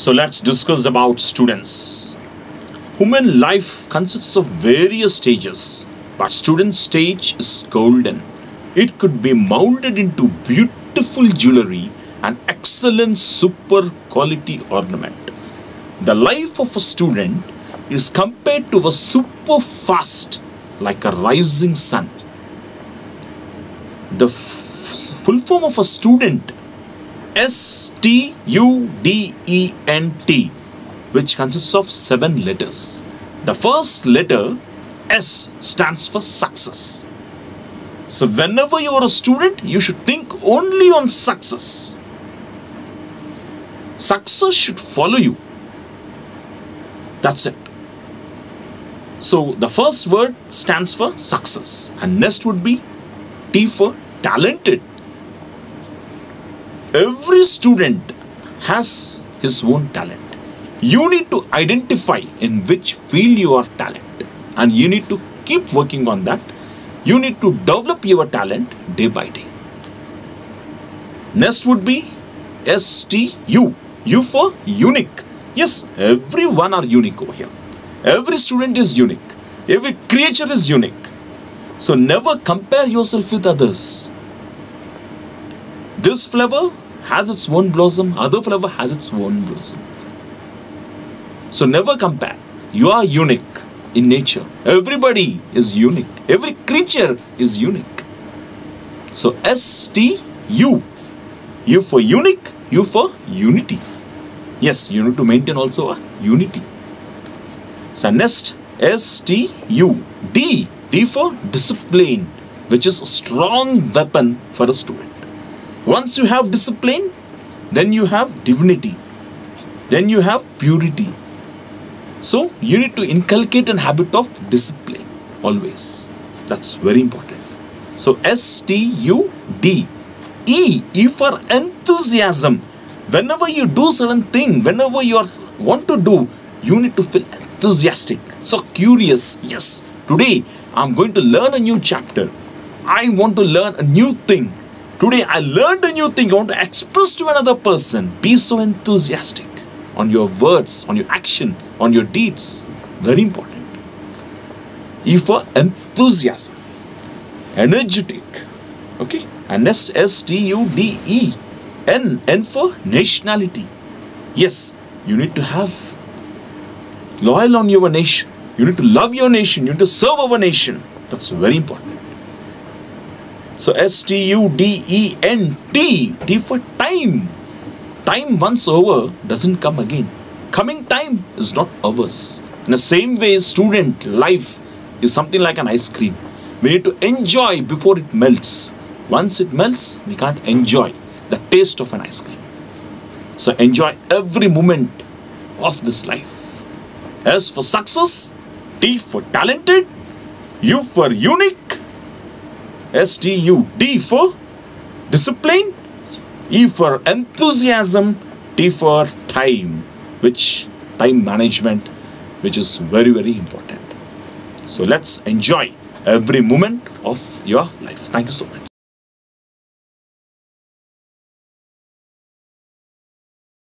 So let's discuss about students. Human life consists of various stages, but student stage is golden. It could be molded into beautiful jewelry and excellent super quality ornament. The life of a student is compared to a super fast like a rising sun. The full form of a student S T U D E N T, which consists of seven letters. The first letter S stands for success. So, whenever you are a student, you should think only on success. Success should follow you. That's it. So, the first word stands for success, and next would be T for talented every student has his own talent. You need to identify in which field you are talent and you need to keep working on that. You need to develop your talent day by day. Next would be STU. U for unique. Yes, everyone are unique over here. Every student is unique. Every creature is unique. So never compare yourself with others. This flower has its own blossom, other flower has its own blossom. So never compare. You are unique in nature. Everybody is unique. Every creature is unique. So S T U. U for unique, U for unity. Yes, you need to maintain also a unity. So next S T U. D. D for discipline, which is a strong weapon for a student. Once you have discipline, then you have divinity, then you have purity. So you need to inculcate an habit of discipline always. That's very important. So S T U D E E for enthusiasm. Whenever you do certain thing, whenever you are want to do, you need to feel enthusiastic, so curious. Yes, today I'm going to learn a new chapter. I want to learn a new thing. Today I learned a new thing I want to express to another person. Be so enthusiastic on your words, on your action, on your deeds. Very important. E for enthusiasm, energetic. Okay, and next S T U D E N N for nationality. Yes, you need to have loyal on your nation. You need to love your nation. You need to serve our nation. That's very important. So S T U D E N T T for time. Time once over doesn't come again. Coming time is not ours. In the same way, student life is something like an ice cream. We need to enjoy before it melts. Once it melts, we can't enjoy the taste of an ice cream. So enjoy every moment of this life. As for success, T for talented, U for unique, S T U D for discipline, E for enthusiasm, T for time, which time management, which is very, very important. So let's enjoy every moment of your life. Thank you so much.